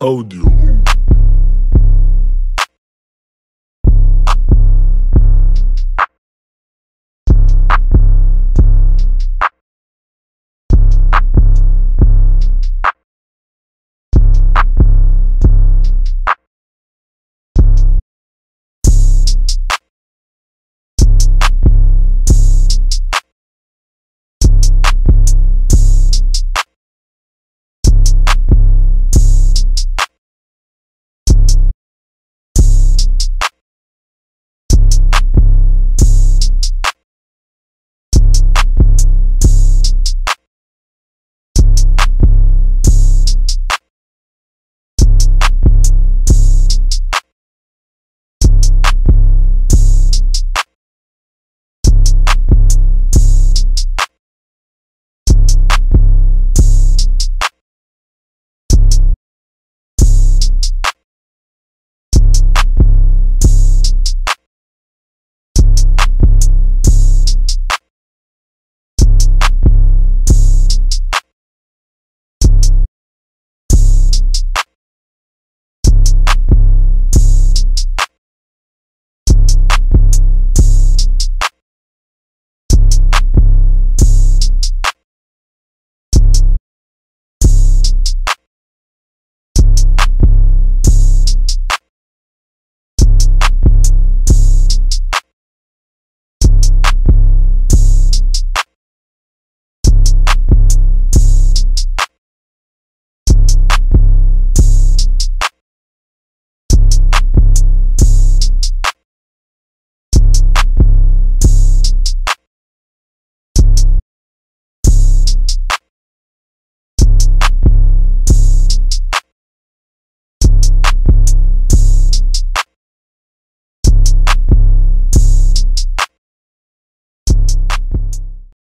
audio.